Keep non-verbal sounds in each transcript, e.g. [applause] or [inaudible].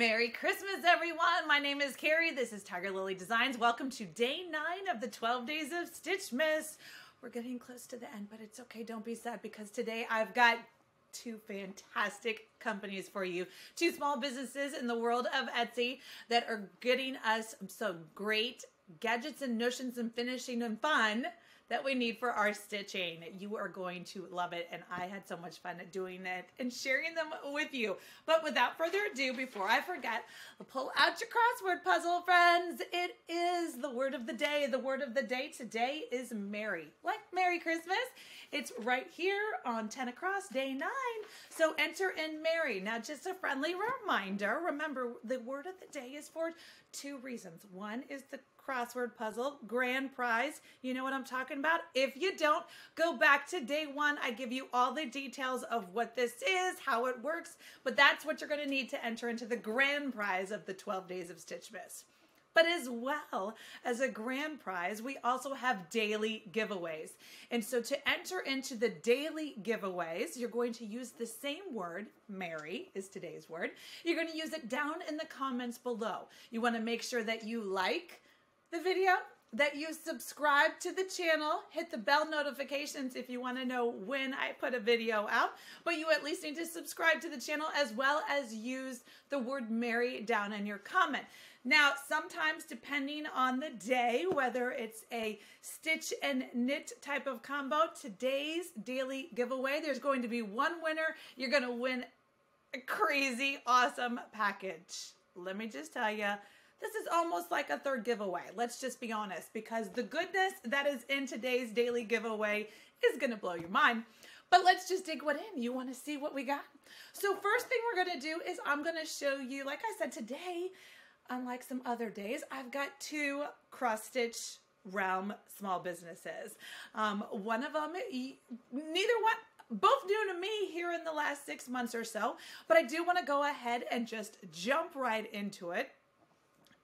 Merry Christmas, everyone. My name is Carrie. This is Tiger Lily Designs. Welcome to day nine of the 12 days of Stitchmas. We're getting close to the end, but it's okay. Don't be sad because today I've got two fantastic companies for you. Two small businesses in the world of Etsy that are getting us some great gadgets and notions and finishing and fun that we need for our stitching. You are going to love it. And I had so much fun doing it and sharing them with you. But without further ado, before I forget, pull out your crossword puzzle, friends. It is the word of the day. The word of the day today is Merry. Like Merry Christmas. It's right here on 10 across day nine. So enter in Merry. Now, just a friendly reminder. Remember, the word of the day is for two reasons. One is the crossword puzzle, grand prize. You know what I'm talking about? If you don't, go back to day one. I give you all the details of what this is, how it works, but that's what you're going to need to enter into the grand prize of the 12 days of Stitchmas. But as well as a grand prize, we also have daily giveaways. And so to enter into the daily giveaways, you're going to use the same word, Mary is today's word. You're going to use it down in the comments below. You want to make sure that you like, the video, that you subscribe to the channel, hit the bell notifications if you want to know when I put a video out, but you at least need to subscribe to the channel as well as use the word Mary down in your comment. Now, sometimes depending on the day, whether it's a stitch and knit type of combo, today's daily giveaway, there's going to be one winner. You're going to win a crazy awesome package. Let me just tell you, this is almost like a third giveaway. Let's just be honest, because the goodness that is in today's daily giveaway is to blow your mind. But let's just dig what in. You want to see what we got? So first thing we're to do is I'm to show you, like I said today, unlike some other days, I've got two cross stitch realm small businesses. Um, one of them, neither one, both new to me here in the last six months or so, but I do want to go ahead and just jump right into it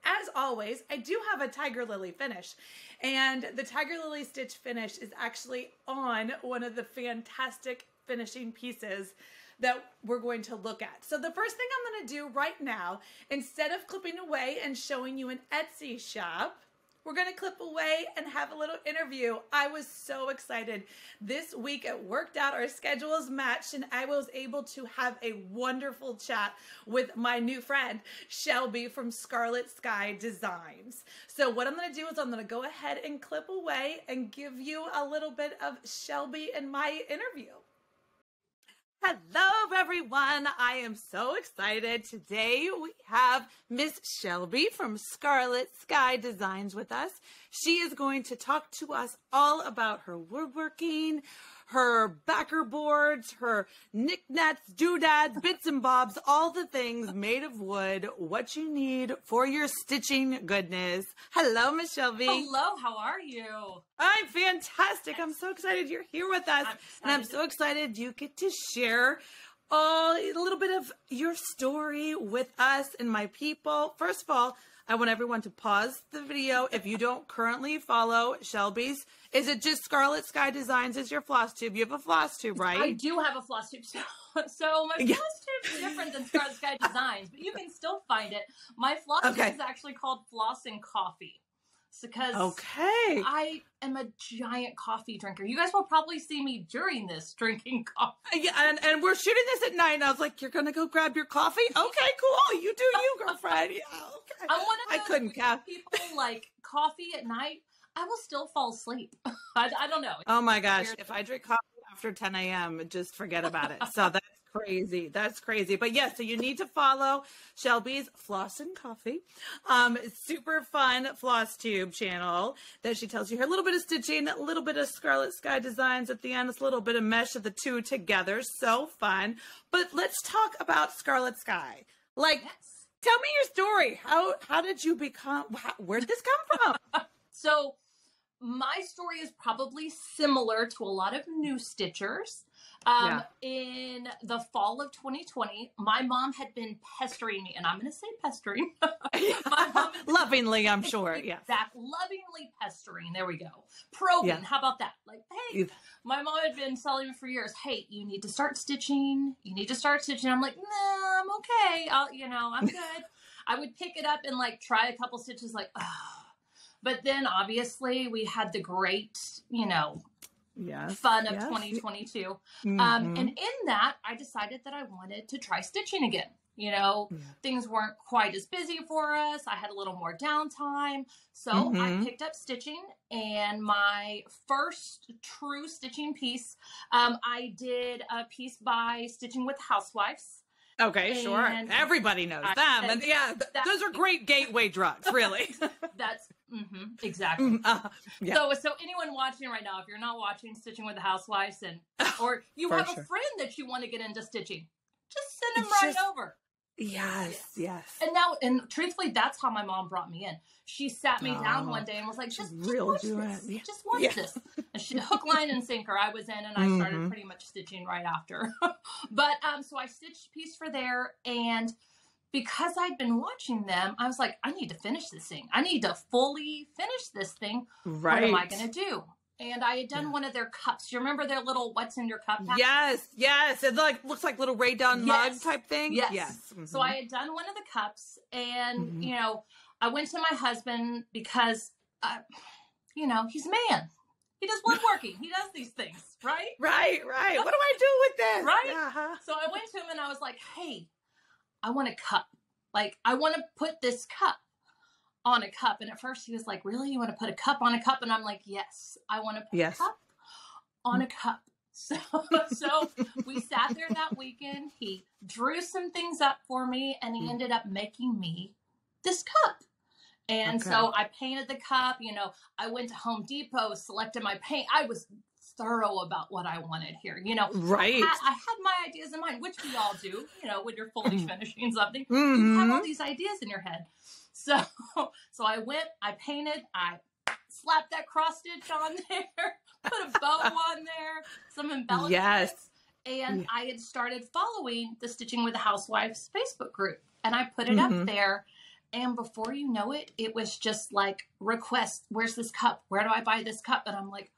as always, I do have a Tiger Lily finish. And the Tiger Lily stitch finish is actually on one of the fantastic finishing pieces that we're going to look at. So the first thing I'm going to do right now, instead of clipping away and showing you an Etsy shop, we're going to clip away and have a little interview. I was so excited. This week it worked out. Our schedules matched, and I was able to have a wonderful chat with my new friend, Shelby from Scarlet Sky Designs. So, what I'm going to do is I'm going to go ahead and clip away and give you a little bit of Shelby and my interview. Hello, everyone. I am so excited. Today we have Miss Shelby from Scarlet Sky Designs with us. She is going to talk to us all about her woodworking, her backer boards, her knickknacks, doodads, bits and bobs, all the things made of wood, what you need for your stitching goodness. Hello, Miss Shelby. Hello, how are you? I'm fantastic. I'm so excited you're here with us. I'm and I'm so excited you get to share all a little bit of your story with us and my people. First of all, I want everyone to pause the video if you don't currently follow Shelby's. Is it just Scarlet Sky Designs as your floss tube? You have a floss tube, right? I do have a floss tube. So, [laughs] so my yeah. floss tube is different than Scarlet Sky Designs, but you can still find it. My floss okay. tube is actually called Floss and Coffee because okay. I am a giant coffee drinker. You guys will probably see me during this drinking [laughs] coffee. Yeah and, and we're shooting this at night and i was like you're gonna go grab your coffee? Okay cool. You do you girlfriend. Yeah okay. I'm one of those i couldn't cap people like coffee at night i will still fall asleep. [laughs] I, I don't know. Oh my gosh. if i drink coffee after 10 a.m just forget about it. So [laughs] that's crazy. That's crazy. But yes, yeah, so you need to follow Shelby's Floss and Coffee. Um, super fun floss tube channel that she tells you her little bit of stitching, a little bit of Scarlet Sky designs at the end. It's a little bit of mesh of the two together. So fun. But let's talk about Scarlet Sky. Like, yes. tell me your story. How how did you become? How, where did this come from? [laughs] so my story is probably similar to a lot of new stitchers Um, yeah. In the fall of 2020, my mom had been pestering me, and I'm going to say pestering. [laughs] lovingly, I'm sure. Yeah. That lovingly pestering. There we go. Probing. Yeah. How about that? Like, hey, my mom had been telling me for years, hey, you need to start stitching. You need to start stitching. I'm like, nah, I'm okay. I'll, you know, I'm [laughs] good. I would pick it up and like try a couple stitches, like, oh. But then obviously we had the great, you know, yes, fun of yes. 2022. Mm-hmm. Um, and in that, I decided that I wanted to try stitching again. You know, yeah. things weren't quite as busy for us. I had a little more downtime. So mm-hmm. I picked up stitching, and my first true stitching piece, um, I did a piece by Stitching with Housewives. Okay, and sure. Everybody knows I, them. And yeah, that, those are great gateway drugs, really. [laughs] that's mm-hmm, exactly. Mm, uh, yeah. So, so anyone watching right now, if you're not watching Stitching with the Housewives, [laughs] and or you have sure. a friend that you want to get into stitching, just send them right just, over. Yes, yes. And now, and truthfully, that's how my mom brought me in. She sat me oh, down one day and was like, "Just, just watch this. Yeah. Just watch yeah. this." [laughs] And she, hook, line, and sinker. I was in, and I mm-hmm. started pretty much stitching right after. [laughs] but um, so I stitched piece for there, and because I'd been watching them, I was like, I need to finish this thing. I need to fully finish this thing. Right. What am I going to do? And I had done yeah. one of their cups. You remember their little "What's in your cup"? Pack? Yes, yes. It like looks like little Rae Dunn yes. mug type thing. Yes, yes. Mm-hmm. So I had done one of the cups, and mm-hmm. you know, I went to my husband because, uh, you know, he's a man. He does woodworking. he does these things, right? [laughs] Right, right. What do I do with this? Right. Uh-huh. So I went to him and I was like, "Hey, I want a cup. Like, I want to put this cup." On a cup. And at first he was like, Really? You want to put a cup on a cup? And I'm like, Yes, I want to put yes. a cup on a cup. [laughs] So, so we sat there that weekend. He drew some things up for me and he mm. ended up making me this cup. And okay. so I painted the cup. You know, I went to Home Depot, selected my paint. I was thorough about what I wanted here. You know, right? I had, I had my ideas in mind, which we all do. You know, when you're fully mm. finishing something, mm-hmm. you have all mm-hmm. these ideas in your head. So, [laughs] so I went, I painted, I slapped that cross stitch on [laughs] there, put a bow [laughs] on there, some embellishments. Yes. And I had started following the Stitching with the Housewives Facebook group and I put it mm-hmm. up there. And before you know it, it was just like request, where's this cup? Where do I buy this cup? And I'm like,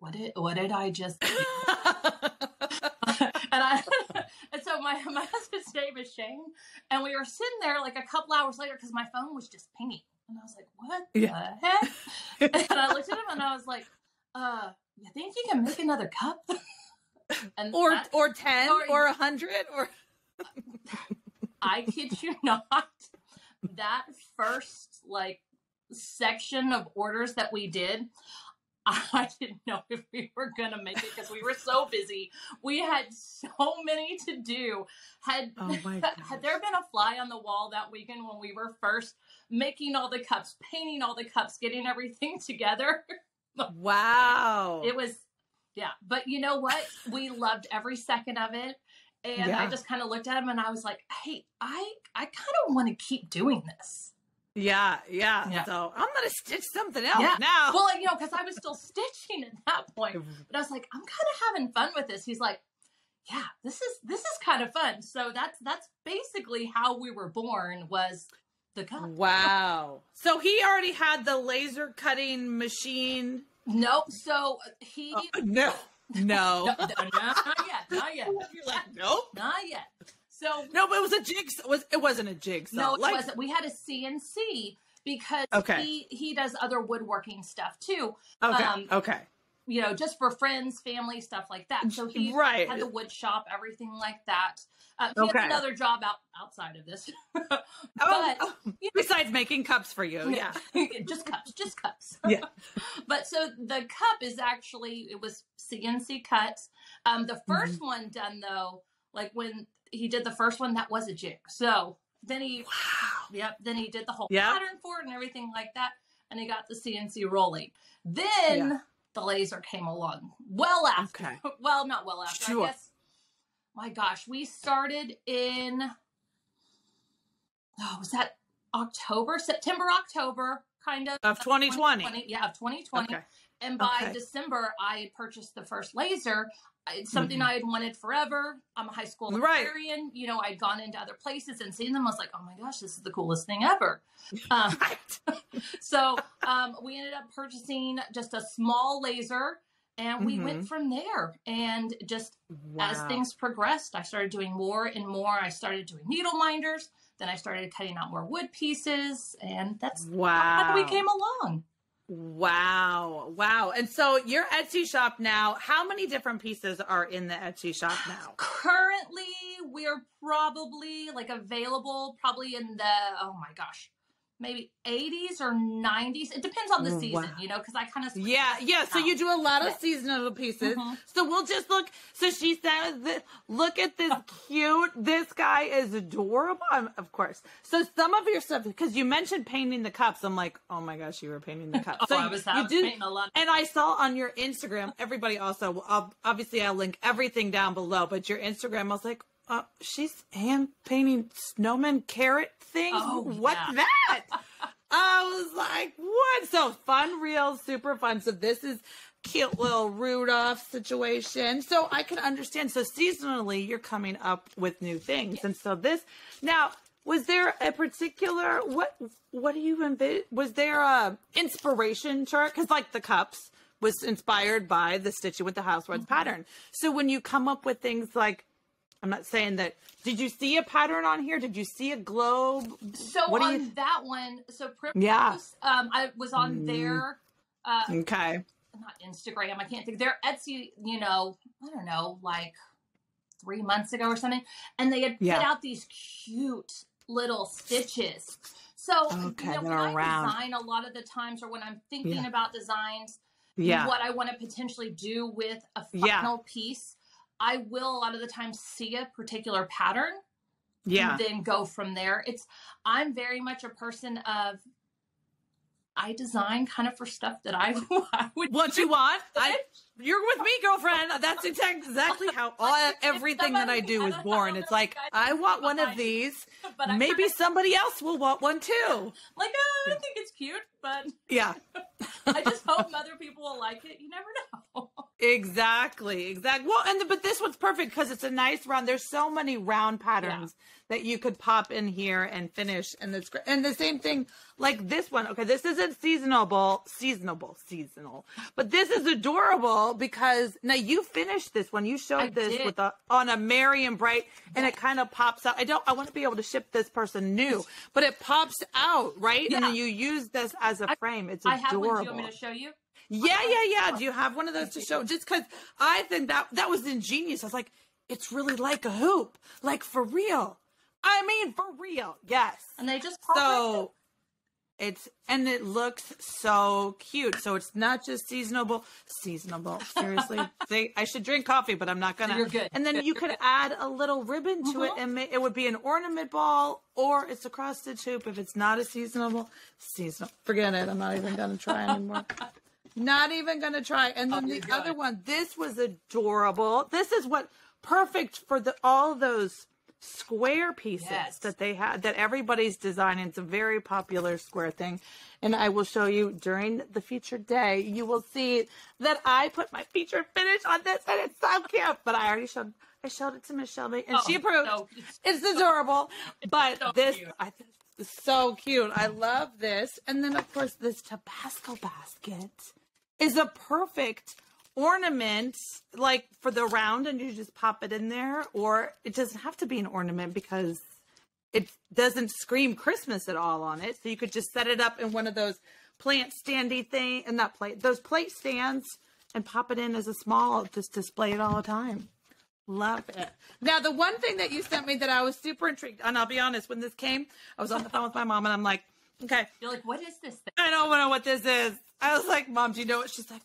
what did what did I just and I so [laughs] my my husband's name is Shane, and we were sitting there like a couple hours later because my phone was just pinging, and I was like, "What yeah. the heck?" [laughs] and I looked at him and I was like, "Uh, you think you can make another cup?" [laughs] and or that, or ten or a hundred or. I kid you not. That first like section of orders that we did, [laughs] I didn't know if we were going to make it because we were so busy. We had so many to do. Had, oh [laughs] had there been a fly on the wall that weekend when we were first making all the cups, painting all the cups, getting everything [laughs] together? wow. It was, yeah. But you know what? We loved every second of it. And yeah. I just kind of looked at him and I was like, hey, I, I kind of want to keep doing this. Yeah, yeah, yeah. So I'm gonna stitch something else yeah. now. Well, you know, because I was still [laughs] stitching at that point, but I was like, I'm kind of having fun with this. He's like, Yeah, this is this is kind of fun. So that's that's basically how we were born. Was the cup. Wow. so he already had the laser cutting machine. Nope. So he uh, no. [laughs] No. no, no, not yet. Not yet. [laughs] You're like, nope. Not yet. So no, but it was a jigsaw. Was it wasn't a jigsaw? No, it like, wasn't. We had a CNC because okay. he he does other woodworking stuff too. Okay. Um, okay. You know, just for friends, family, stuff like that. So he right. had the wood shop, everything like that. Uh, he okay. has another job out outside of this. [laughs] but, oh, oh, besides making cups for you, yeah, [laughs] just cups, just cups. Yeah. [laughs] but so the cup is actually it was CNC cut. Um, the 1st mm-hmm. one done though, like when he did the first one that was a jig. So then he, wow. yep, then he did the whole yep. pattern for it and everything like that, and he got the CNC rolling. Then yeah. the laser came along. Well after, okay. [laughs] well, not well after. Sure. I guess. My gosh, we started in. Oh, was that October, September, October, kind of of 2020. 2020 yeah, of 2020. Okay. And by okay. December, I purchased the first laser it's something mm-hmm. I had wanted forever. I'm a high school librarian. Right. You know, I'd gone into other places and seen them. I was like, oh my gosh, this is the coolest thing ever. [laughs] Um, [laughs] so um, we ended up purchasing just a small laser and we mm-hmm. went from there. And just wow. as things progressed, I started doing more and more. I started doing needle minders. Then I started cutting out more wood pieces. And that's wow. how we came along. Wow. Wow. And so your Etsy shop now, how many different pieces are in the Etsy shop [sighs] now? Currently, we're probably like available probably in the oh my gosh, maybe 80s or 90s. It depends on the oh, season, wow. you know, because I kind of yeah, yeah. So you do a lot of seasonal pieces. Mm-hmm. So we'll just look. So she said, "Look at this [laughs] cute. This guy is adorable." I'm, of course. So some of your stuff, because you mentioned painting the cups, I'm like, "Oh my gosh, you were painting the [laughs] cups." oh, so I was, you did, painting a lot. And I saw on your Instagram. Everybody also, I'll, obviously, I'll link everything down below. But your Instagram, I was like, uh, she's hand painting snowman carrot things. Oh, What's yeah. that? [laughs] I was like, what? So fun, real, super fun. So this is cute little Rudolph situation. So I can understand. So seasonally, you're coming up with new things, and so this now. Was there a particular what? What do you envision? Was there a inspiration chart? Because like the cups was inspired by the stitching with the house mm-hmm. pattern. So when you come up with things like I'm not saying that. Did you see a pattern on here? Did you see a globe? So what on you... that one, so Primrose, yeah, um, I was on mm. their uh, okay, not Instagram. I can't think. Their Etsy, you know, I don't know, like three months ago or something, and they had yeah. put out these cute little stitches. So okay, you know, when I around. design, a lot of the times, or when I'm thinking yeah. about designs, yeah. what I want to potentially do with a final yeah. piece I will a lot of the time see a particular pattern. Yeah. then go from there. It's I'm very much a person of I design kind of for stuff that I, I [laughs] would what do. you want. I [laughs] you're with me, girlfriend. That's exactly how [laughs] all everything that I do is born. It's like I want one of these. But maybe somebody else will want one too. Like, oh, I think it's cute, but yeah. I just hope other people will like it. You never know. Exactly, exactly. Well, and the, but this one's perfect because it's a nice round. There's so many round patterns yeah. that you could pop in here and finish, and it's great. And the same thing, like this one. Okay, this isn't seasonable, seasonable, seasonal, but this is adorable because now you finished this one. You showed I this did. with a on a merry and bright, and it kind of pops out. I don't. I want to be able to ship this person new, but it pops out right, yeah. and you use this as a frame. It's adorable. I have one. Do you want me to show you? Yeah, yeah, yeah. Do you have one of those to show? Just because I think that that was ingenious. I was like, it's really like a hoop, like for real. I mean, for real. Yes. And they just so it's and it looks so cute. So it's not just seasonable. Seasonable. Seriously, [laughs] they, I should drink coffee, but I'm not gonna. You're good. And then you could add a little ribbon to mm-hmm. it, and it would be an ornament ball, or it's a cross stitch hoop. If it's not a seasonable, seasonal. Forget it. I'm not even gonna try anymore. [laughs] Not even gonna try. And then oh, the other one, this was adorable. This is what perfect for the all those square pieces yes. that they had that everybody's designing. It's a very popular square thing. And I will show you during the featured day, you will see that I put my featured finish on this and it's so cute. But I already showed I showed it to Miss Shelby and oh, she approved. No. It's adorable. [laughs] But so this cute. I so cute. I love this. And then of course this tobacco basket is a perfect ornament like for the round and you just pop it in there or it doesn't have to be an ornament because it doesn't scream christmas at all on it. So you could just set it up in one of those plant standy thing and that plate those plate stands and pop it in as a small just display it all the time. Love it. Now the one thing that you sent me that i was super intrigued and i'll be honest when this came i was on the phone with my mom and i'm like okay you're like what is this thing? i don't know what this is I was like, Mom, do you know what? She's like,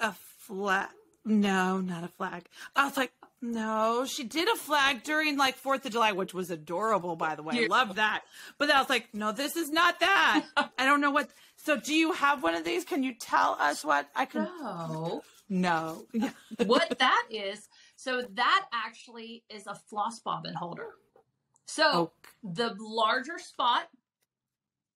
a flag. No, not a flag. I was like, no, she did a flag during like Fourth of July, which was adorable, by the way. I love that. But then I was like, no, this is not that. [laughs] I don't know what. So, do you have one of these? Can you tell us what I can? No. No. [laughs] what that is? So that actually is a floss bobbin holder. So the larger spot,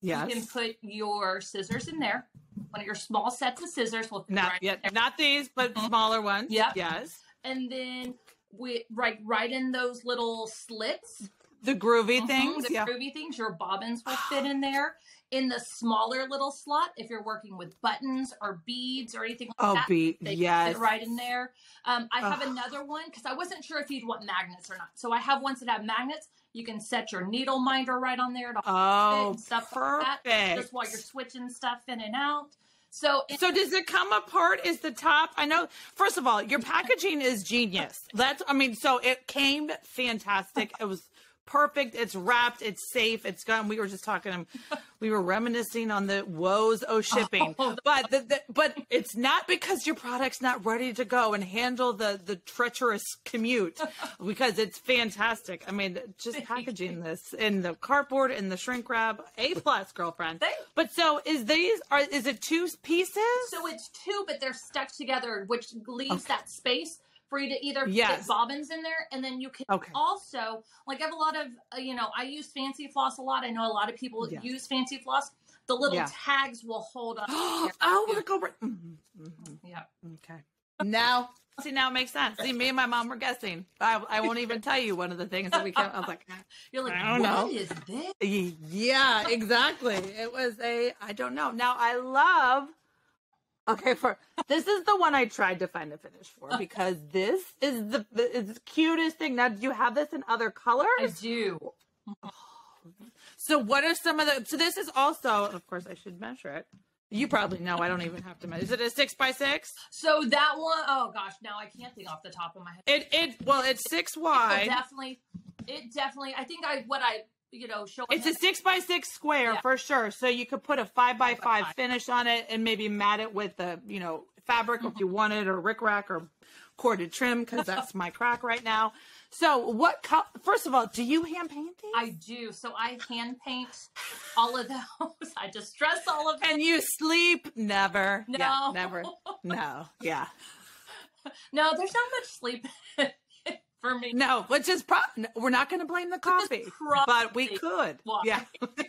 yes. you can put your scissors in there one of your small sets of scissors. Not yet, not these, but mm-hmm. smaller ones. Yep. Yes. and then we right right in those little slits. The groovy mm-hmm, things, the yeah. groovy things. Your bobbins will fit in there. In the smaller little slot, if you're working with buttons or beads or anything like oh, that, be- they yes. fit right in there. Um, I have another one because I wasn't sure if you'd want magnets or not. So I have ones that have magnets. You can set your needle minder right on there to oh, stuff perfect. like that. Just while you're switching stuff in and out. So, so does it come apart? Is the top? I know. First of all, your packaging is genius. That's. I mean, so it came fantastic. It was perfect. It's wrapped. It's safe. It's gone. We were just talking. Um, [laughs] we were reminiscing on the woes of shipping, oh, but the, the, but it's not because your product's not ready to go and handle the the treacherous commute, [laughs] because it's fantastic. I mean, just packaging this in the cardboard and the shrink wrap, a plus, girlfriend. But so is these are is it two pieces? So it's two, but they're stuck together, which leaves okay. that space for you to either yes. get bobbins in there and then you can okay. also like I have a lot of uh, you know I use fancy floss a lot. I know a lot of people yes. use fancy floss. The little yeah. tags will hold up. [gasps] Oh we'll go mm-hmm. Mm-hmm. yeah. Okay. Now see now it makes sense. See me and my mom were guessing. I, I won't even tell you one of the things that we kept. I was like [laughs] you're like I don't know. Is this? Yeah exactly. It was a I don't know. Now I love Okay, for this is the one I tried to find a finish for [laughs] because this is the, the cutest thing. Now, do you have this in other colors? I do. So, what are some of the? So, this is also, of course, I should measure it. You probably know. I don't even have to measure. Is it a six by six? So that one, oh gosh, now I can't think off the top of my head. It it well, it's six wide. It definitely, it definitely. I think I what I you know, show. It's a six by six square yeah. for sure. So you could put a five by five, five finish on it and maybe mat it with the, you know, fabric mm-hmm. if you wanted or rickrack or corded trim because [laughs] that's my crack right now. So what? Co- First of all, do you hand paint these? I do. So I hand paint all of those. [laughs] I just dress all of them. And you sleep never. No, yeah, never. [laughs] No, yeah. No, there's not much sleep for me. No, which is pro- we're not going to blame the coffee, but we could. Why? Yeah. [laughs] but,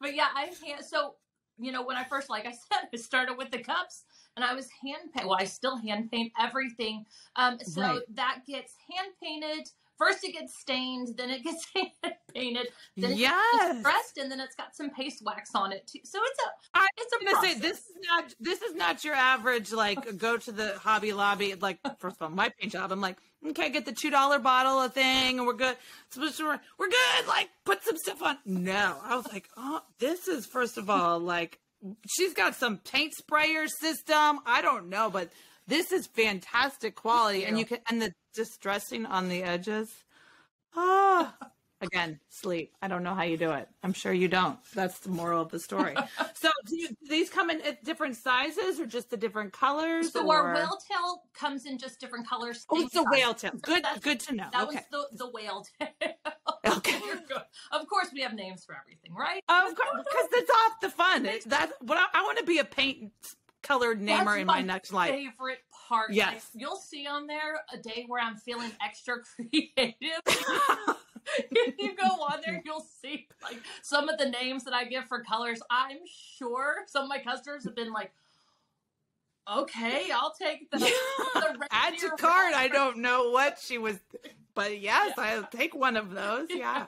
but yeah, I can't. So you know, when I first, like I [laughs] said, I started with the cups and I was hand paint. Well, I still hand paint everything. Um, so right. that gets hand painted first it gets stained, then it gets [laughs] painted, then it yes. gets pressed, and then it's got some paste wax on it too. So it's a I it's a process. say this is not this is not your average like [laughs] go to the Hobby Lobby like first of all my paint job. I'm like okay, get the two dollar bottle of thing, and we're good. We're, we're good. Like put some stuff on. No, I was like, oh, this is first of all like she's got some paint sprayer system. I don't know, but this is fantastic quality, and you can and the distressing on the edges. Oh, again, sleep. I don't know how you do it. I'm sure you don't. That's the moral of the story. [laughs] so, do, you, do, these come in at different sizes or just the different colors? So, or... our whale tail comes in just different colors. Oh, it's a whale tail. Good, good to know. That okay. was the, the whale tail. [laughs] okay. of course, we have names for everything, right? Of course, because it's off the fun. It, that, but I, I want to be a paint colored namer in my, my next life. Favorite part. Yes, you'll see on there a day where I'm feeling extra [laughs] creative. if [laughs] you go on there, you'll see like some of the names that I give for colors. I'm sure some of my customers have been like, "Okay, I'll take the, [laughs] the add to cart." I don't know what she was but yes, yeah. I'll take one of those. [laughs] Yeah.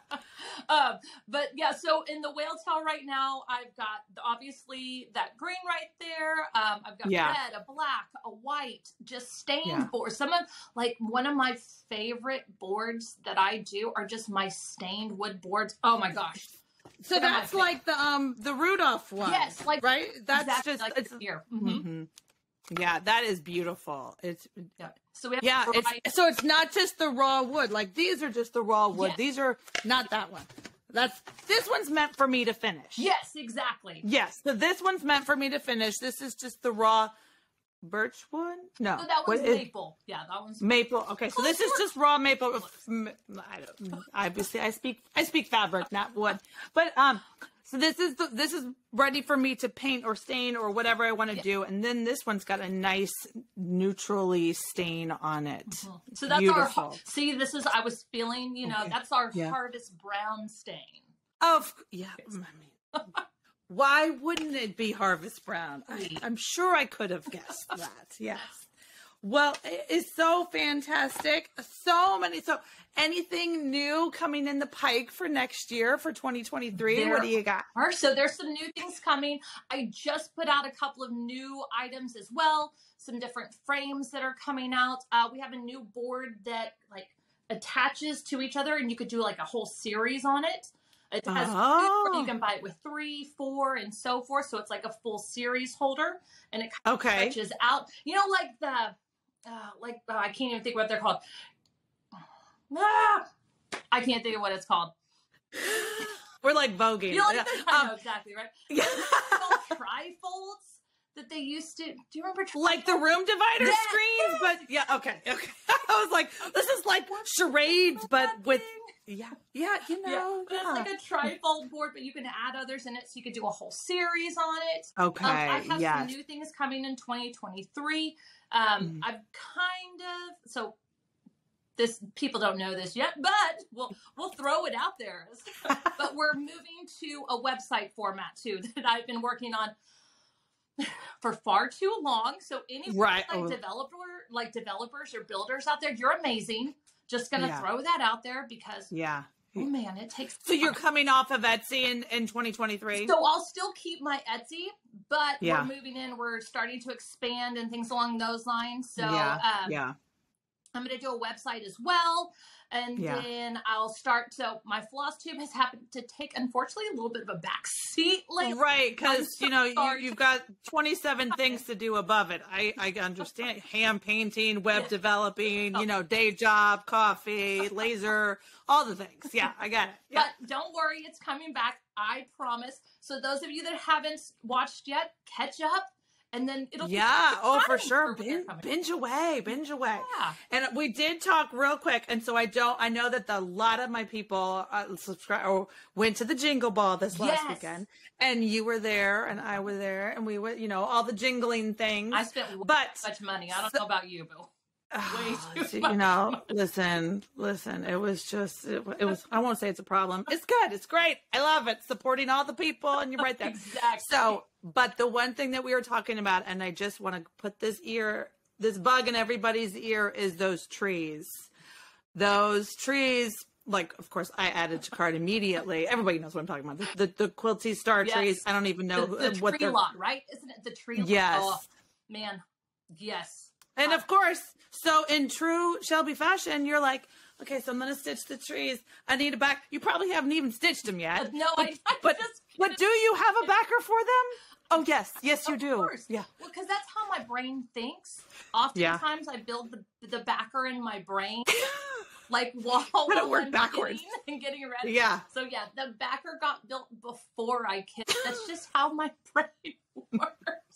um, but yeah, so in the whale tail right now, I've got obviously that green right there. Um, I've got yeah. red, a black, a white, just stained yeah. boards. Some of like one of my favorite boards that I do are just my stained wood boards. Oh my gosh. So They're that's like the um the Rudolph one. Yes, like right. That's exactly just like it's here. Mm-hmm. Mm-hmm. Yeah, that is beautiful. It's yeah. So we have. yeah, it's, so it's not just the raw wood. Like these are just the raw wood. These are not that one. That's this one's meant for me to finish. Yes, exactly. Yes, so this one's meant for me to finish. This is just the raw birch wood. No, so that one's maple. yeah, that one's maple. Okay, so this is just raw maple. I don't. Obviously, I speak I speak fabric, not wood. But um, so this is the, this is ready for me to paint or stain or whatever I want to yeah. do, and then this one's got a nice neutrally stain on it. Mm-hmm. So that's Beautiful. our see. This is I was feeling. You know, okay. that's our yeah. hardest brown stain. Of yeah, I mean, why wouldn't it be harvest brown? I, I'm sure I could have guessed that. Yes. Well, it's so fantastic. So many. So, anything new coming in the pike for next year for 2023? There what do you got? Are, so, there's some new things coming. I just put out a couple of new items as well. Some different frames that are coming out. Uh, we have a new board that like attaches to each other, and you could do like a whole series on it. It has oh. you can buy it with three, four, and so forth. So it's like a full series holder, and it kind okay. of stretches out. You know, like the uh, like oh, I can't even think what they're called. Ah, I can't think of what it's called. [laughs] We're like voguing. You know, like, I know um, exactly right. [laughs] Yeah. trifolds that they used to. Do you remember? Trifolds? Like the room divider yes. screens, but yeah, okay, okay. [laughs] I was like, this is like charades, but with yeah, yeah, you know, yeah. yeah. it's like a trifold board, but you can add others in it, so you could do a whole series on it. Okay, um, I have yes. some new things coming in 2023. Um, mm. I've kind of so this people don't know this yet, but we'll we'll throw it out there. [laughs] but we're moving to a website format too [laughs] that I've been working on for far too long. So any right. like oh. developer like developers or builders out there, you're amazing. Just gonna yeah. throw that out there because yeah. Oh man, it takes. So you're coming off of Etsy in, in 2023. So I'll still keep my Etsy, but yeah. we're moving in. We're starting to expand and things along those lines. So yeah, um, yeah. I'm going to do a website as well and yeah. then I'll start. So my floss tube has happened to take, unfortunately, a little bit of a back seat lately. Right, because so you know you, have got 27 things to do above it. I I understand [laughs] hand painting, web developing, you [laughs] know, day job, coffee, laser, all the things. Yeah, I got it. Yeah. But don't worry, it's coming back. I promise. So those of you that haven't watched yet, catch up and then it'll yeah. oh for sure. binge, binge, away binge away. Yeah. and we did talk real quick and so i don't i know that the, a lot of my people uh, subscribe or went to the jingle ball this last yes. weekend. And you were there and i was there and we were you know all the jingling things. I spent but much money. I don't so, know about you bill Ah, you know, [laughs] listen, listen. It was just, it, it, was. I won't say it's a problem. It's [laughs] good. It's great. I love it. Supporting all the people, and you're right there. exactly. So, but the one thing that we were talking about, and I just want to put this ear, this bug in everybody's ear, is those trees. Those trees like of course I added to cart immediately. Everybody knows what I'm talking about. The the, the quilty star yes. trees. I don't even know the, the what tree lot, right? Isn't it the tree? Lot? Yes, oh, man. Yes. And uh, of course, so in true Shelby fashion, you're like, okay, so I'm gonna stitch the trees. I need a back. You probably haven't even stitched them yet. No, but, I, [laughs] I but, just, but do you have a backer for them? Oh yes, yes you of do. Course. Yeah. Well, because that's how my brain thinks. Oftentimes, yeah. I build the the backer in my brain. [laughs] like while, while work backwards and getting ready. Yeah. So yeah, the backer got built before I kissed. That's just how my [laughs] brain works.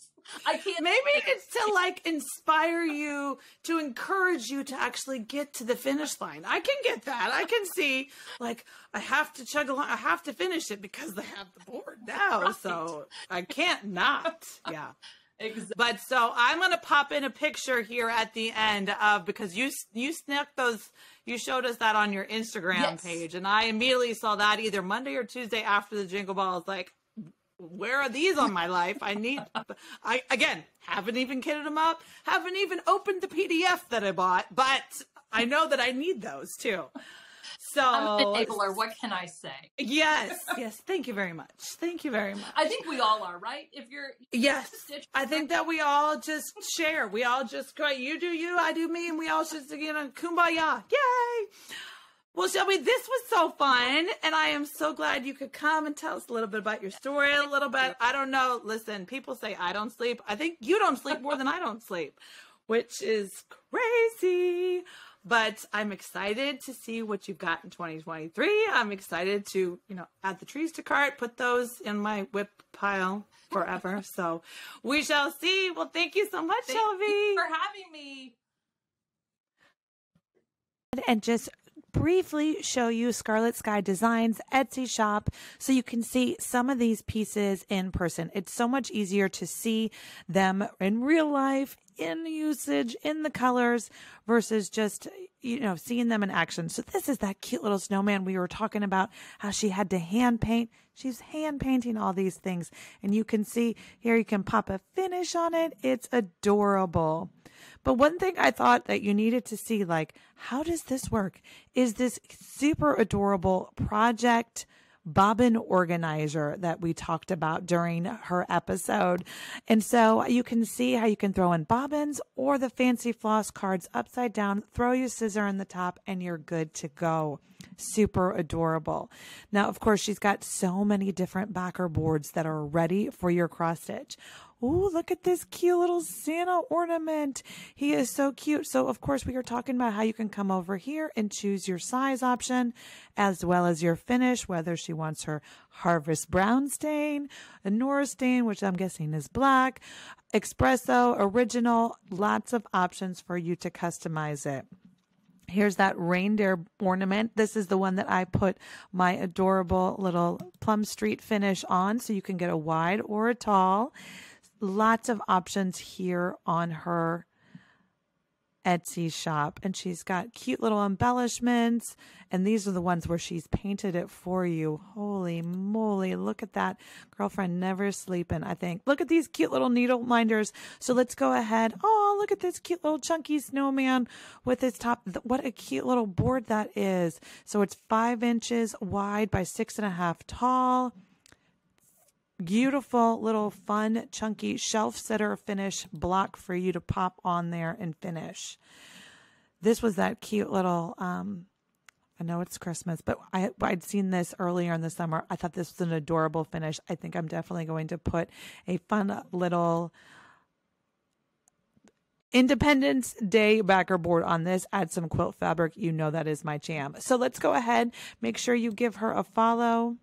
I can't. Maybe it's to like inspire you, to encourage you to actually get to the finish line. I can get that. I can see like I have to chug along. I have to finish it because they have the board now, right. so I can't not. Yeah. Exactly. But so I'm gonna pop in a picture here at the end of because you you snuck those you showed us that on your Instagram yes. page and I immediately saw that either Monday or Tuesday after the Jingle Ball. I was like, where are these on my life? I need, I again haven't even kitted them up, haven't even opened the PDF that I bought, but I know that I need those too. So I'm an enabler. What can I say? Yes, yes. Thank you very much. Thank you very much. I think we all are, right? If you're yes, I think that we all just share. We all just go. You do you, I do me, and we all just you know, kumbaya, yay! Well, Shelby, this was so fun, and I am so glad you could come and tell us a little bit about your story. A little bit. I don't know. Listen, people say I don't sleep. I think you don't sleep more than I don't sleep, which is crazy. But I'm excited to see what you've got in 2023. I'm excited to, you know, add the trees to cart, put those in my WIP pile forever. [laughs] so we shall see. Well, thank you so much, thank Shelby, for having me. And just briefly show you Scarlet Sky Designs Etsy shop so you can see some of these pieces in person. It's so much easier to see them in real life, in usage, in the colors versus just you know, seeing them in action. So this is that cute little snowman we were talking about how she had to hand paint. She's hand painting all these things. And you can see here, you can pop a finish on it. It's adorable. But one thing I thought that you needed to see, like, how does this work? Is this super adorable project bobbin organizer that we talked about during her episode. And so you can see how you can throw in bobbins or the fancy floss cards upside down, throw your scissor in the top, and you're good to go. Super adorable. Now, of course, she's got so many different backer boards that are ready for your cross stitch. Oh, look at this cute little Santa ornament. He is so cute. So, of course, we are talking about how you can come over here and choose your size option as well as your finish, whether she wants her Harvest Brown stain, a Nora stain, which I'm guessing is black, espresso, original, lots of options for you to customize it. Here's that reindeer ornament. This is the one that I put my adorable little Plum Street finish on, so you can get a wide or a tall lots of options here on her Etsy shop. And she's got cute little embellishments. And these are the ones where she's painted it for you. Holy moly. Look at that. Girlfriend never sleeping, I think. Look at these cute little needle minders. So let's go ahead. Oh, look at this cute little chunky snowman with his top. What a cute little board that is. So it's five inches wide by six and a half tall beautiful little fun chunky shelf sitter finish block for you to pop on there and finish this was that cute little um I know it's Christmas, but I I'd seen this earlier in the summer. I thought this was an adorable finish. I think I'm definitely going to put a fun little Independence Day backer board on this. Add some quilt fabric. You know that is my jam. So let's go ahead. Make sure you give her a follow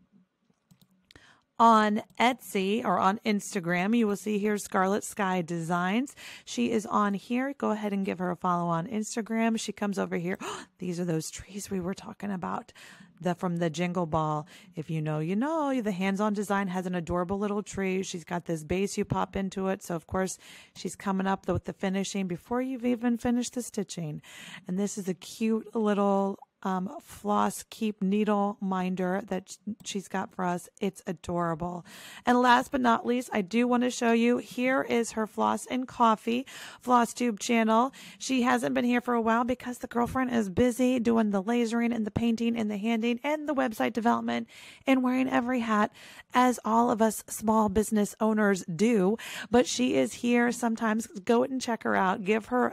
on Etsy or on Instagram. You will see here Scarlet Sky Designs. She is on here. Go ahead and give her a follow on Instagram. She comes over here. [gasps] These are those trees we were talking about. The from the Jingle Ball. If you know, you know. The Hands On Design has an adorable little tree. She's got this base you pop into it. So of course she's coming up with the finishing before you've even finished the stitching. And this is a cute little um, floss keep needle minder that she's got for us. It's adorable. And last but not least, I do want to show you here is her floss and coffee floss tube channel. She hasn't been here for a while because the girlfriend is busy doing the lasering and the painting and the handing and the website development and wearing every hat as all of us small business owners do. But she is here sometimes. Go and check her out. Give her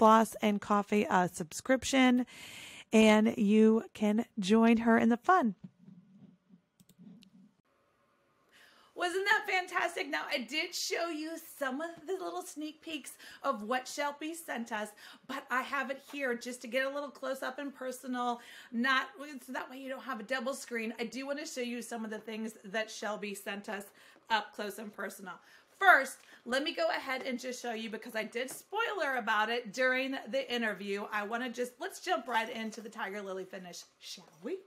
Floss and Coffee subscription, and you can join her in the fun. Wasn't that fantastic? Now, I did show you some of the little sneak peeks of what Shelby sent us, but I have it here just to get a little close up and personal, not so that way you don't have a double screen. I do want to show you some of the things that Shelby sent us up close and personal. First, let me go ahead and just show you because I did spoiler about it during the interview. I want to just, let's jump right into the Tiger Lily finish, shall we?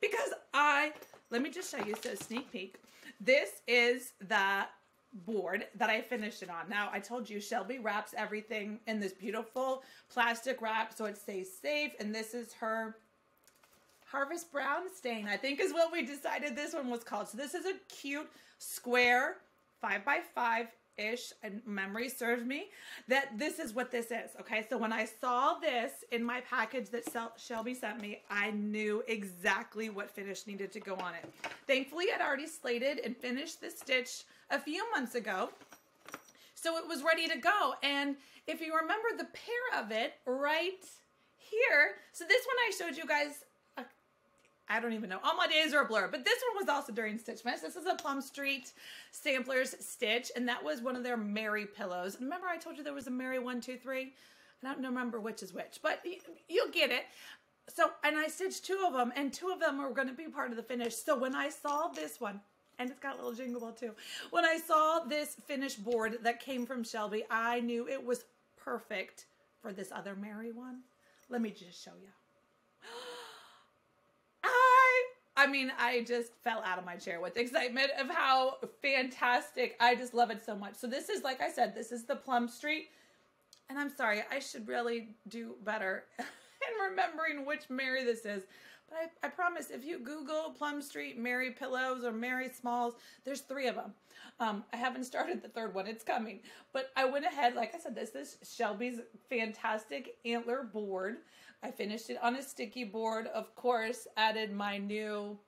Because I, let me just show you, so sneak peek. This is the board that I finished it on. Now, I told you Shelby wraps everything in this beautiful plastic wrap so it stays safe. And this is her Harvest Brown stain, I think is what we decided this one was called. So this is a cute square five by five ish and memory serves me that this is what this is okay? So when i saw this in my package that shelby sent me i knew exactly what finish needed to go on it. Thankfully i'd already slated and finished this stitch a few months ago so it was ready to go. And if you remember the pair of it right here so this one i showed you guys I don't even know. All my days are a blur. But this one was also during Stitchmas. This is a Plum Street Samplers Stitch, and that was one of their Mary pillows. Remember I told you there was a Mary 123? I don't remember which is which, but you'll get it. So, and I stitched two of them, and two of them are going to be part of the finish. So when I saw this one, and it's got a little jingle bell too. When I saw this finished board that came from Shelby, I knew it was perfect for this other Mary one. Let me just show you. I mean, I just fell out of my chair with excitement of how fantastic. I just love it so much. So this is, like I said, this is the Plum Street and I'm sorry, I should really do better [laughs] in remembering which Mary this is. But I, I promise, if you Google Plum Street Mary Pillows or Mary Smalls, there's three of them. Um, I haven't started the third one; it's coming. But I went ahead, like I said, this is Shelby's fantastic antler board. I finished it on a sticky board. Of course, added my new.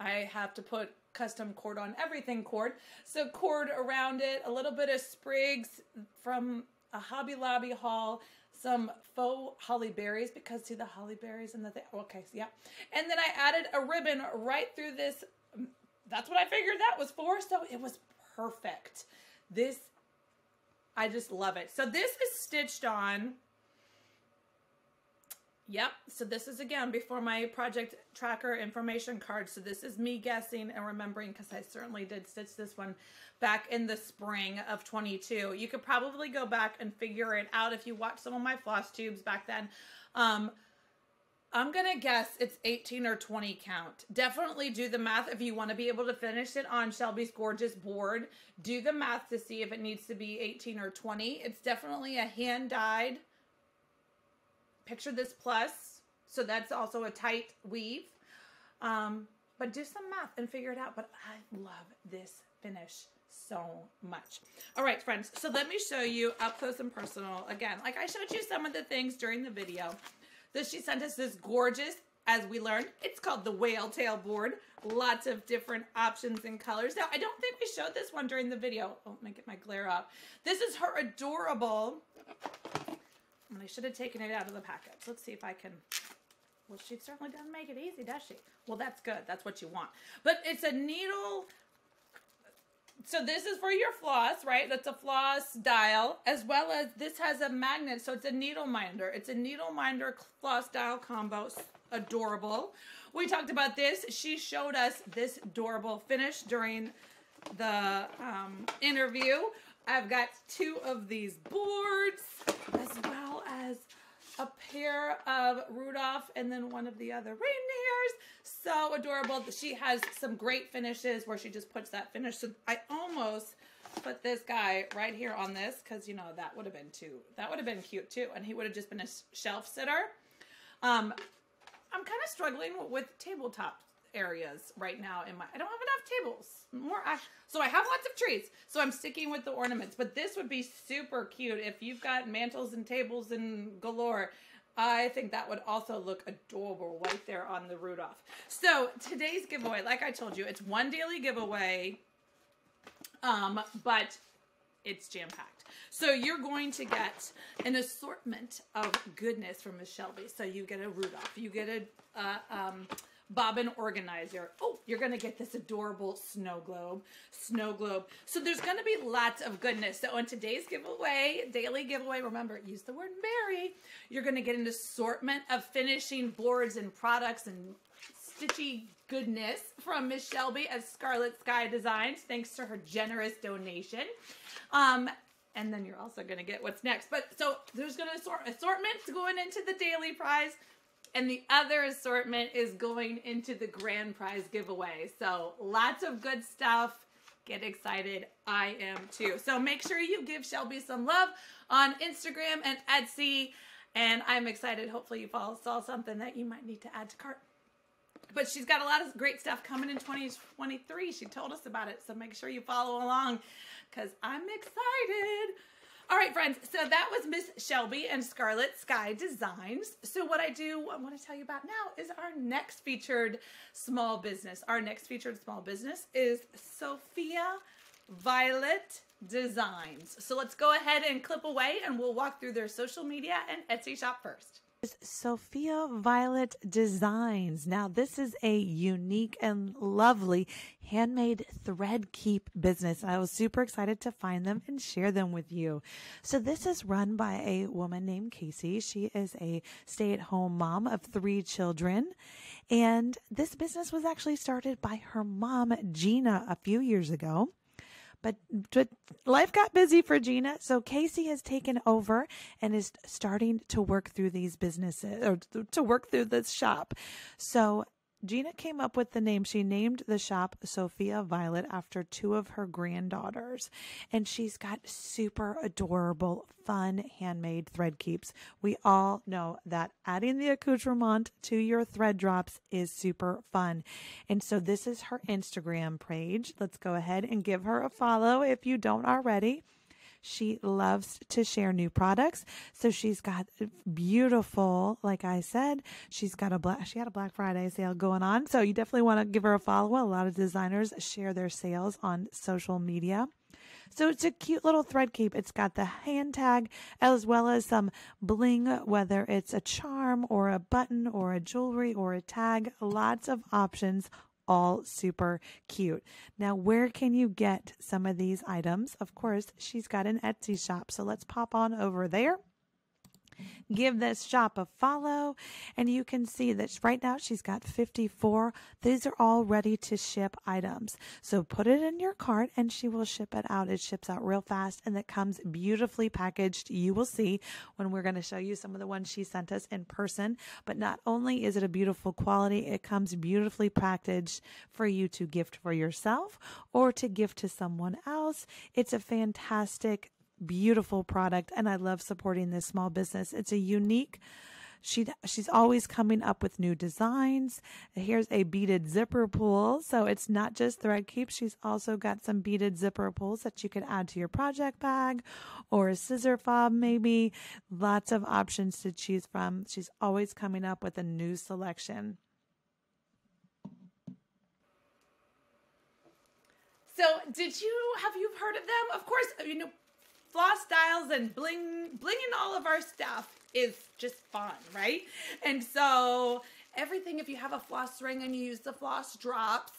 I have to put custom cord on everything cord. So cord around it, a little bit of sprigs from a Hobby Lobby haul, some faux holly berries because see the holly berries and the thing. Okay, so yeah. And then I added a ribbon right through this. Mm, that's what I figured that was for. So it was perfect. This, I just love it. So this is stitched on Yep. So this is again before my project tracker information card. So this is me guessing and remembering because I certainly did stitch this one back in the spring of 22. You could probably go back and figure it out if you watch some of my floss tubes back then. Um, I'm going to guess it's 18 or 20 count. Definitely do the math if you want to be able to finish it on Shelby's gorgeous board. Do the math to see if it needs to be 18 or 20. It's definitely a hand dyed picture this plus. So that's also a tight weave. Um, but do some math and figure it out. But I love this finish so much. All right, friends. So let me show you up close and personal. Again, like I showed you some of the things during the video. This she sent us this gorgeous, as we learned, it's called the whale tail board. Lots of different options and colors. Now, I don't think we showed this one during the video. Oh, let me get my glare up. This is her adorable and I should have taken it out of the packet. Let's see if I can. Well, she certainly doesn't make it easy, does she? Well, that's good. That's what you want. But it's a needle. So this is for your floss, right? That's a floss dial, as well as this has a magnet. So it's a needle minder. It's a needle minder floss dial combo. Adorable. We talked about this. She showed us this adorable finish during the um, interview. I've got two of these boards as well as a pair of Rudolph and then one of the other reindeers. So adorable. She has some great finishes where she just puts that finish. So I almost put this guy right here on this because, you know, that would have been too, that would have been cute too. And he would have just been a shelf sitter. Um, I'm kind of struggling with tabletop areas right now in my I don't have enough tables. More I, so I have lots of trees. So I'm sticking with the ornaments, but this would be super cute if you've got mantles and tables and galore. I think that would also look adorable right there on the Rudolph. So today's giveaway, like I told you, it's one daily giveaway, um, but it's jam packed. So you're going to get an assortment of goodness from Miss Shelby. So you get a Rudolph, you get a uh, um, bobbin organizer. Oh, you're going to get this adorable snow globe, snow globe. So there's going to be lots of goodness. So in today's giveaway, daily giveaway, remember, use the word Mary. You're going to get an assortment of finishing boards and products and stitchy goodness from Miss Shelby at Scarlet Sky Designs, thanks to her generous donation. Um, and then you're also going to get what's next. But so there's going to assort assortments going into the daily prize and the other assortment is going into the grand prize giveaway. So lots of good stuff. Get excited. I am too. So make sure you give Shelby some love on Instagram and Etsy. And I'm excited. Hopefully you all saw something that you might need to add to cart. But she's got a lot of great stuff coming in 2023. She told us about it. So make sure you follow along because I'm excited. All right, friends. So that was Miss Shelby and Scarlet Sky Designs. So what I do, I want to tell you about now is our next featured small business. Our next featured small business is Sophia Violet Designs. So let's go ahead and clip away and we'll walk through their social media and Etsy shop first. Sophia Violet Designs. Now, this is a unique and lovely handmade thread keep business. I was super excited to find them and share them with you. So, this is run by a woman named Kaci. She is a stay at home mom of three children. And this business was actually started by her mom, Gina, a few years ago. But, but life got busy for Gina. So Kaci has taken over and is starting to work through these businesses or to work through this shop. So Gina came up with the name. She named the shop Sophia Violet after two of her granddaughters. And she's got super adorable, fun handmade thread keeps. We all know that adding the accoutrement to your thread drops is super fun. And so this is her Instagram page. Let's go ahead and give her a follow if you don't already. She loves to share new products. So she's got beautiful, like I said, she's got a black, she had a Black Friday sale going on. So you definitely want to give her a follow. A lot of designers share their sales on social media. So it's a cute little thread keep. It's got the hand tag as well as some bling, whether it's a charm or a button or a jewelry or a tag. Lots of options all super cute. Now, where can you get some of these items? Of course, she's got an Etsy shop. So let's pop on over there give this shop a follow and you can see that right now she's got 54 these are all ready to ship items. So put it in your cart and she will ship it out. It ships out real fast and it comes beautifully packaged. You will see when we're going to show you some of the ones she sent us in person. But not only is it a beautiful quality it comes beautifully packaged for you to gift for yourself or to gift to someone else. It's a fantastic beautiful product and I love supporting this small business. It's a unique she she's always coming up with new designs. Here's a beaded zipper pull. So it's not just thread keep. She's also got some beaded zipper pulls that you could add to your project bag or a scissor fob maybe. Lots of options to choose from. She's always coming up with a new selection. So, did you have you heard of them? Of course, you know floss styles and bling blinging all of our stuff is just fun, right? And so everything, if you have a floss ring and you use the floss drops,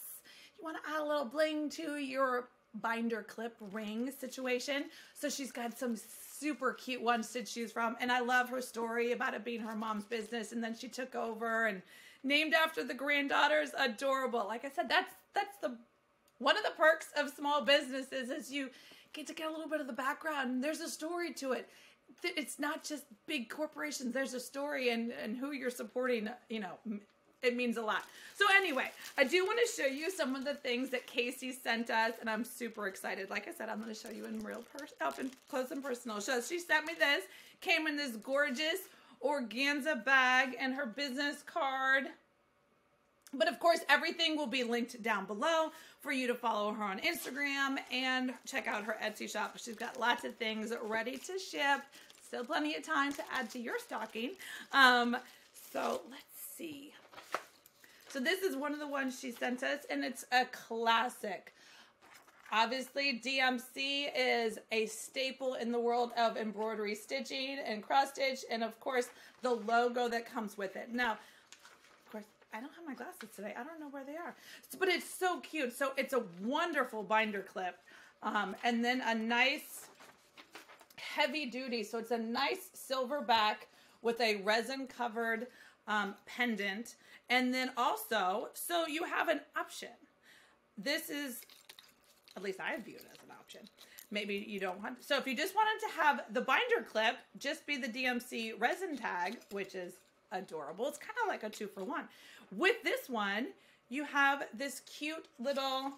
you want to add a little bling to your binder clip ring situation. So she's got some super cute ones to choose from. And I love her story about it being her mom's business. And then she took over and named after the granddaughters. Adorable. Like I said, that's that's the one of the perks of small businesses is you get to get a little bit of the background. There's a story to it. It's not just big corporations. There's a story and and who you're supporting. You know, it means a lot. So anyway, I do want to show you some of the things that Kaci sent us, and I'm super excited. Like I said, I'm going to show you in real person, up and close and personal. So she sent me this. Came in this gorgeous organza bag and her business card. But of course, everything will be linked down below for you to follow her on Instagram and check out her Etsy shop. She's got lots of things ready to ship. Still plenty of time to add to your stocking. Um, so let's see. So this is one of the ones she sent us, and it's a classic. Obviously, DMC is a staple in the world of embroidery stitching and cross stitch, and of course, the logo that comes with it. Now, I don't have my glasses today. I don't know where they are. But it's so cute. So it's a wonderful binder clip. Um, and then a nice heavy duty. So it's a nice silver back with a resin covered um, pendant. And then also, so you have an option. This is, at least I view it as an option. Maybe you don't want, so if you just wanted to have the binder clip, just be the DMC resin tag, which is adorable. It's kind of like a two for one. With this one, you have this cute little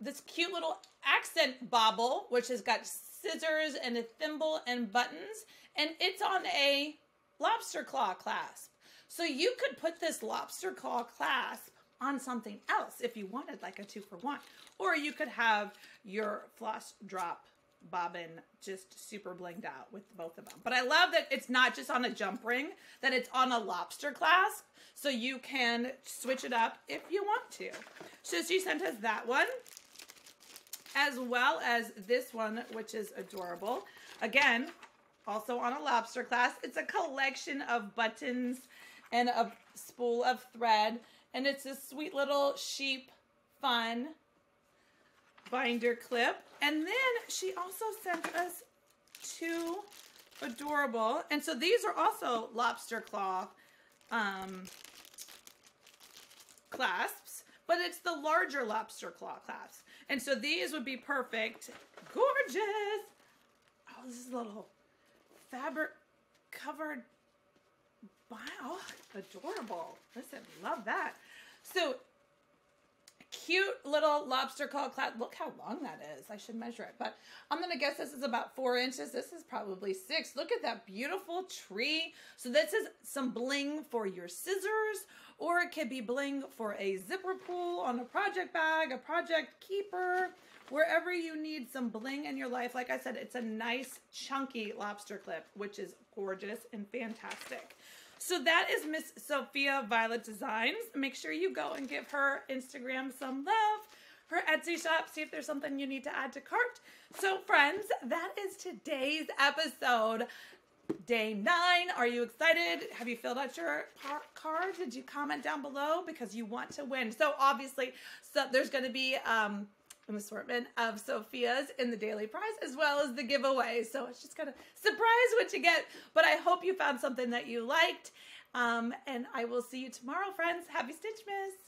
this cute little accent bauble, which has got scissors and a thimble and buttons, and it's on a lobster claw clasp. So you could put this lobster claw clasp on something else if you wanted like a two for one. Or you could have your floss drop bobbin just super blinged out with both of them. But I love that it's not just on a jump ring, that it's on a lobster clasp. So you can switch it up if you want to. So she sent us that one, as well as this one, which is adorable. Again, also on a lobster clasp. It's a collection of buttons and a spool of thread. And it's a sweet little sheep fun binder clip. And then she also sent us two adorable, and so these are also lobster claw um, clasps, but it's the larger lobster claw clasps. And so these would be perfect. Gorgeous. Oh, this is a little fabric covered Wow, adorable. Listen, love that. So cute little lobster claw cloud. Look how long that is. I should measure it, but I'm gonna guess this is about four inches. This is probably six. Look at that beautiful tree. So this is some bling for your scissors, or it could be bling for a zipper pull on a project bag, a project keeper, wherever you need some bling in your life. Like I said, it's a nice chunky lobster clip, which is gorgeous and fantastic. So that is Miss Sophia Violet Designs. Make sure you go and give her Instagram some love. Her Etsy shop, see if there's something you need to add to cart. So, friends, that is today's episode. Day nine. Are you excited? Have you filled out your card? Did you comment down below because you want to win? So obviously, so there's going to be um, an assortment of Sophia's in the daily prize as well as the giveaway. So it's just kind of surprise what you get. But I hope you found something that you liked. Um, and I will see you tomorrow, friends. Happy Stitchmas!